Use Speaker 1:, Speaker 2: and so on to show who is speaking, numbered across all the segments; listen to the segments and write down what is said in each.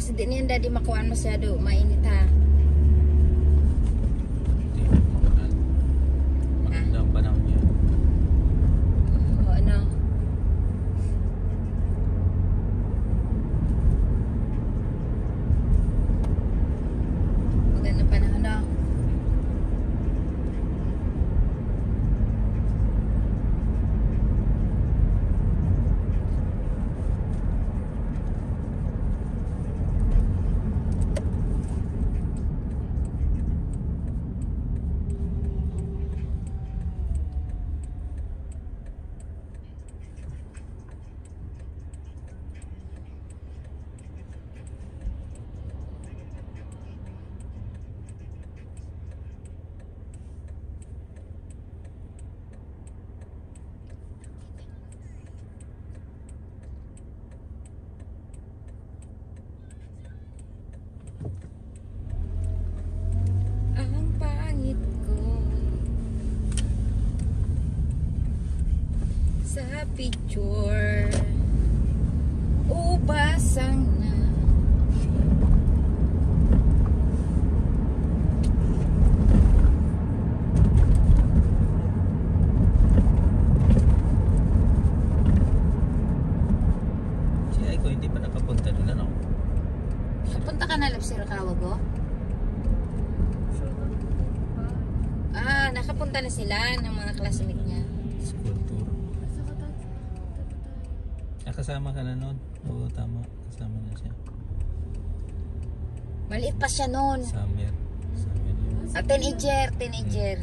Speaker 1: Tapos hindi niyan daddy makuhaan masyado. Mainit ha. Picture Ubasang na
Speaker 2: Si Aiko hindi pa nakapunta doon ano?
Speaker 1: Kapunta ka na Love Sir Kawago? Ah, nakapunta na sila ng mga classmate niya.
Speaker 2: School tour. Ah, kasama ka na noon? Oo, tama. Kasama na siya.
Speaker 1: Maliit pa siya noon.
Speaker 2: Summer. Summer yun.
Speaker 1: Ah, teenager, teenager.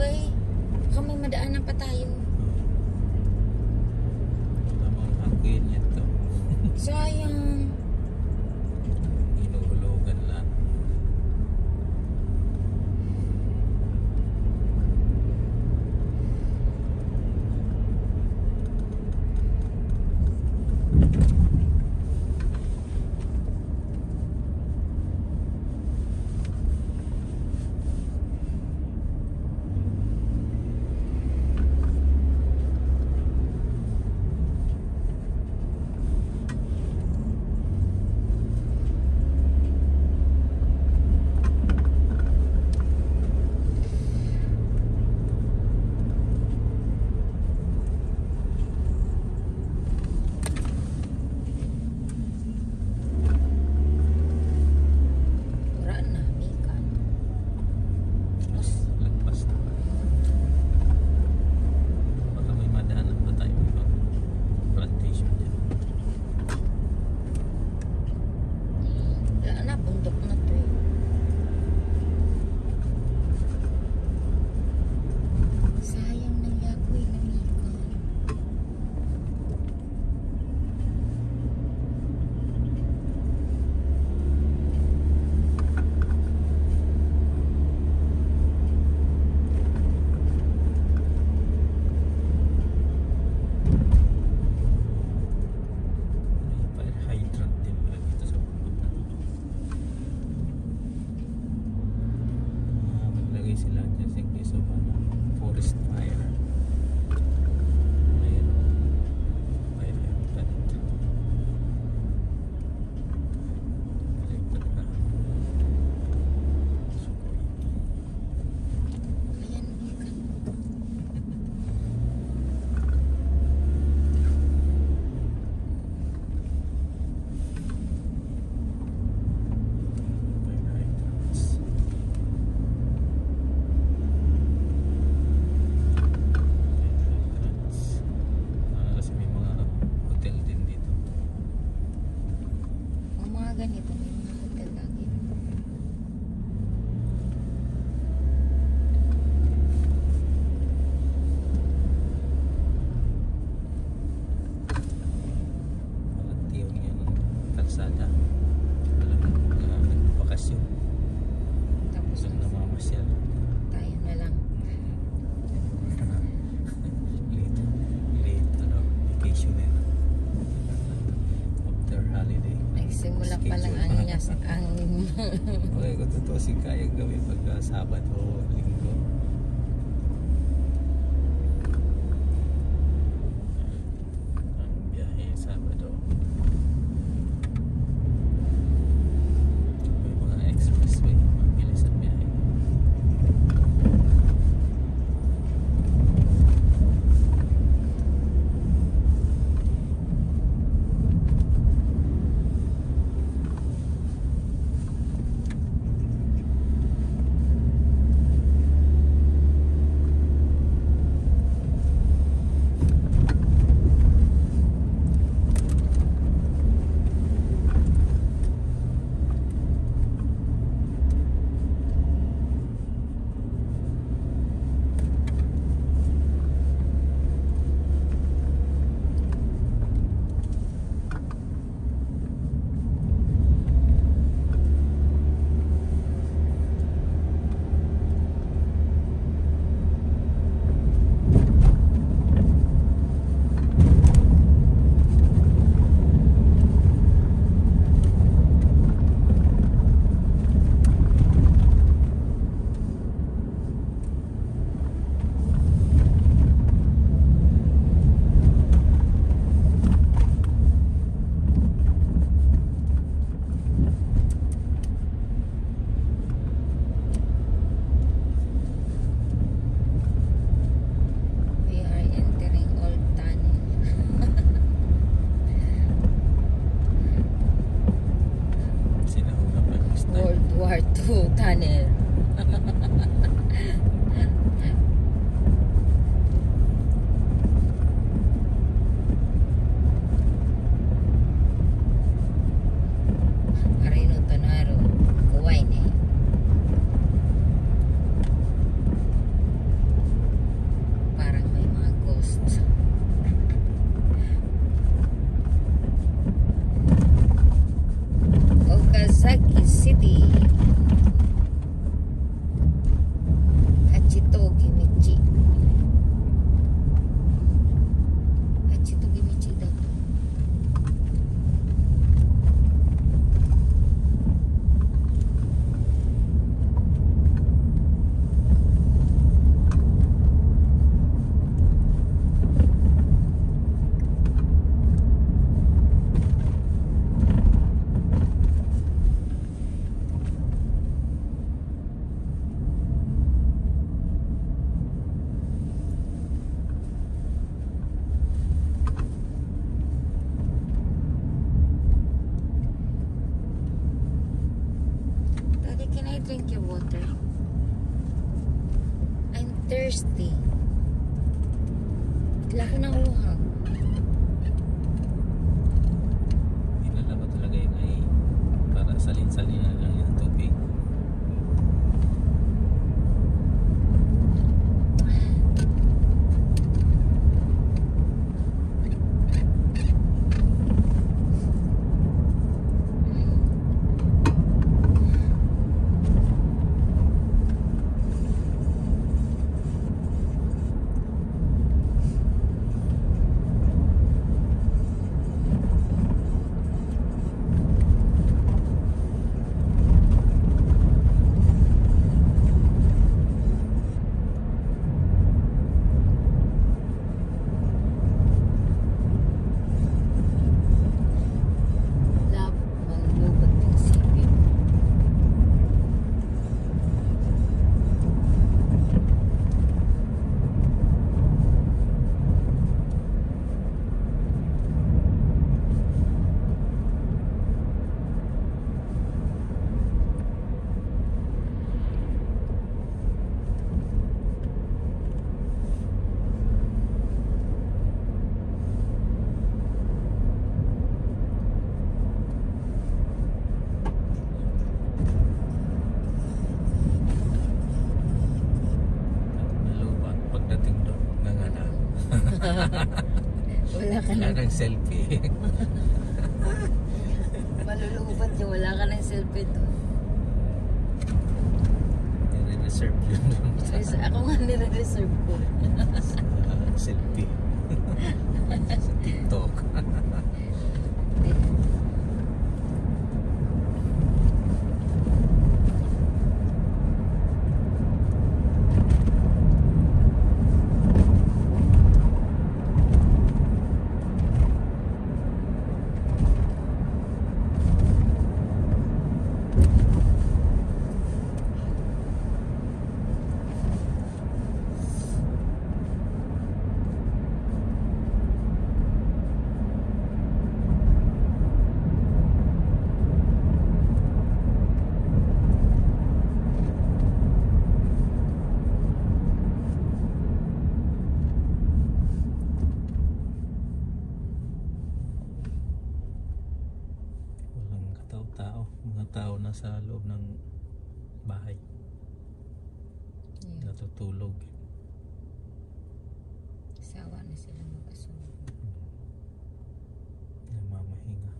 Speaker 2: Way. Baka may madaanan pa tayo. Wala
Speaker 1: ka
Speaker 2: Wala
Speaker 1: ng
Speaker 2: selfie.
Speaker 1: malulubat yung wala ka ng selfie to.
Speaker 2: Nire-reserve yun
Speaker 1: Ako nga nire-reserve ko.
Speaker 2: selfie. sa TikTok.
Speaker 1: sila mag-asunod. Namamahinga.